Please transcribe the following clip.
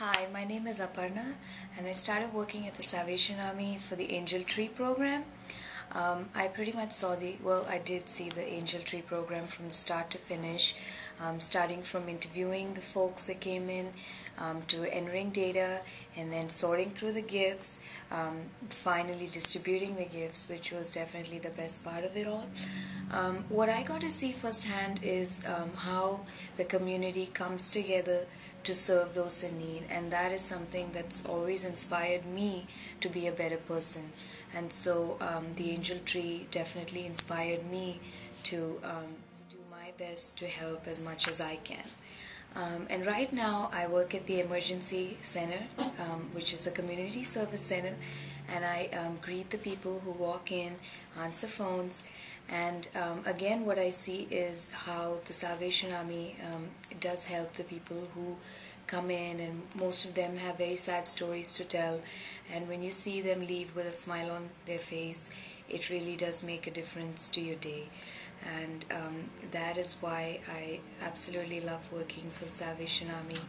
Hi, my name is Aparna, and I started working at the Salvation Army for the Angel Tree program. Um, I pretty much saw the, well, I did see the Angel Tree program from start to finish, um, starting from interviewing the folks that came in um, to entering data and then sorting through the gifts, um, finally distributing the gifts, which was definitely the best part of it all. Um, what I got to see firsthand is um, how the community comes together to serve those in need, and that is something that's always inspired me to be a better person. And so um, the angel tree definitely inspired me to um, do my best to help as much as I can. Um, and right now, I work at the Emergency Center, um, which is a community service center, and I um, greet the people who walk in, answer phones, and um, again, what I see is how the Salvation Army um, does help the people who come in, and most of them have very sad stories to tell. And when you see them leave with a smile on their face, it really does make a difference to your day. And um, that is why I absolutely love working for the Salvation Army.